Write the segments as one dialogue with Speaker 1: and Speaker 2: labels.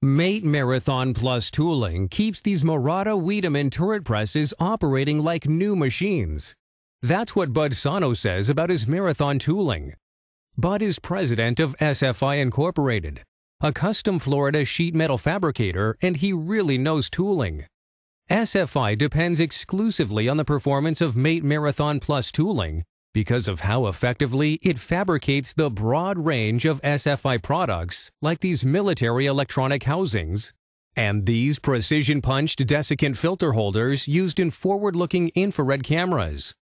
Speaker 1: Mate Marathon Plus tooling keeps these Murata Wiedemann turret presses operating like new machines. That's what Bud Sano says about his Marathon tooling. Bud is president of SFI Incorporated, a custom Florida sheet metal fabricator, and he really knows tooling. SFI depends exclusively on the performance of Mate Marathon Plus tooling because of how effectively it fabricates the broad range of SFI products like these military electronic housings and these precision punched desiccant filter holders used in forward looking infrared cameras.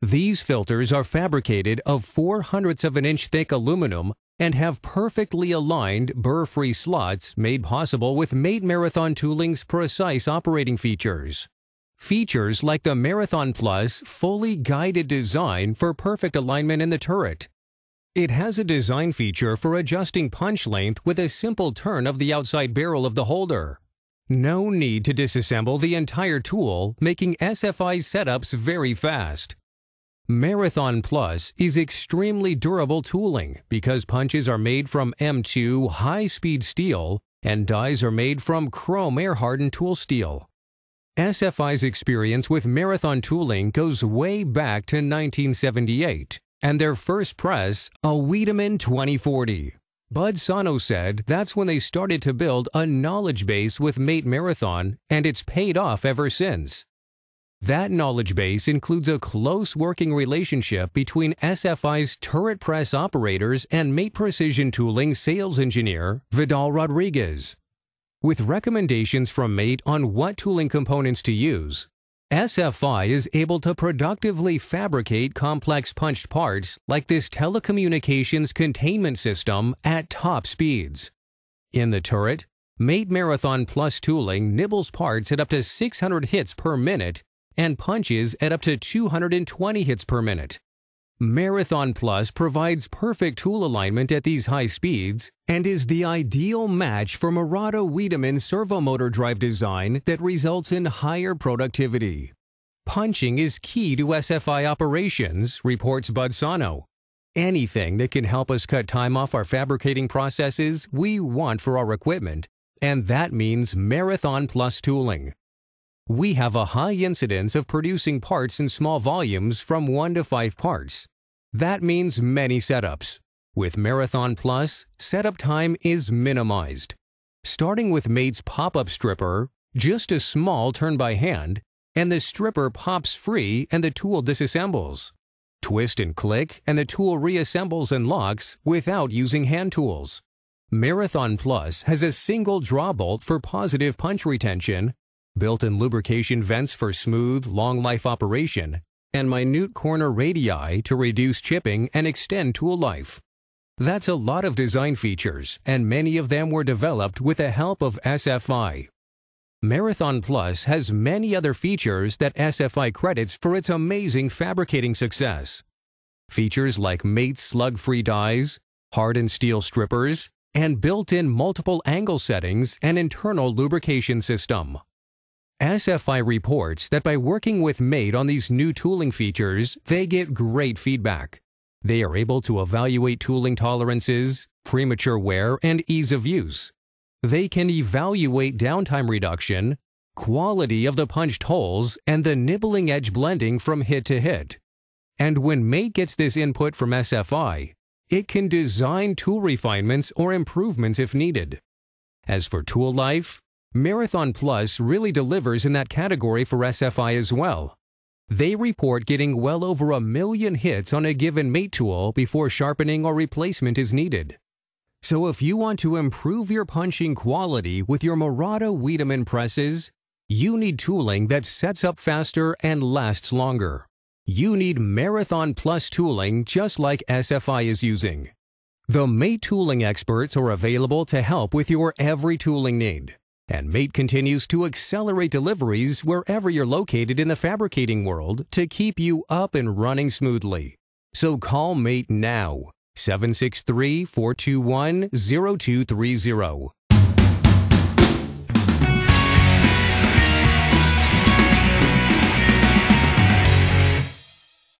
Speaker 1: These filters are fabricated of 4 hundredths of an inch thick aluminum and have perfectly aligned burr-free slots made possible with Mate Marathon Tooling's precise operating features. Features like the Marathon Plus fully guided design for perfect alignment in the turret. It has a design feature for adjusting punch length with a simple turn of the outside barrel of the holder. No need to disassemble the entire tool, making SFI setups very fast. Marathon Plus is extremely durable tooling because punches are made from M2 high-speed steel and dies are made from chrome air-hardened tool steel. SFI's experience with marathon tooling goes way back to 1978 and their first press, a Wiedemann 2040. Bud Sano said that's when they started to build a knowledge base with Mate Marathon and it's paid off ever since. That knowledge base includes a close working relationship between SFI's turret press operators and Mate Precision Tooling sales engineer, Vidal Rodriguez. With recommendations from Mate on what tooling components to use, SFI is able to productively fabricate complex punched parts like this telecommunications containment system at top speeds. In the turret, Mate Marathon Plus tooling nibbles parts at up to 600 hits per minute and punches at up to 220 hits per minute. Marathon Plus provides perfect tool alignment at these high speeds and is the ideal match for Murata Wiedemann servo motor drive design that results in higher productivity. Punching is key to SFI operations, reports Bud Sano. Anything that can help us cut time off our fabricating processes, we want for our equipment, and that means Marathon Plus tooling we have a high incidence of producing parts in small volumes from 1 to 5 parts. That means many setups. With Marathon Plus, setup time is minimized. Starting with Mate's pop-up stripper, just a small turn by hand, and the stripper pops free and the tool disassembles. Twist and click and the tool reassembles and locks without using hand tools. Marathon Plus has a single draw bolt for positive punch retention built-in lubrication vents for smooth, long-life operation, and minute corner radii to reduce chipping and extend tool life. That's a lot of design features, and many of them were developed with the help of SFI. Marathon Plus has many other features that SFI credits for its amazing fabricating success. Features like Mate slug-free dies, hardened steel strippers, and built-in multiple angle settings and internal lubrication system. SFI reports that by working with Mate on these new tooling features, they get great feedback. They are able to evaluate tooling tolerances, premature wear, and ease of use. They can evaluate downtime reduction, quality of the punched holes, and the nibbling edge blending from hit to hit. And when Mate gets this input from SFI, it can design tool refinements or improvements if needed. As for tool life, Marathon Plus really delivers in that category for SFI as well. They report getting well over a million hits on a given mate tool before sharpening or replacement is needed. So if you want to improve your punching quality with your Murata Wiedemann presses, you need tooling that sets up faster and lasts longer. You need Marathon Plus tooling just like SFI is using. The Mate tooling experts are available to help with your every tooling need. And Mate continues to accelerate deliveries wherever you're located in the fabricating world to keep you up and running smoothly. So call Mate now, 763 421 0230.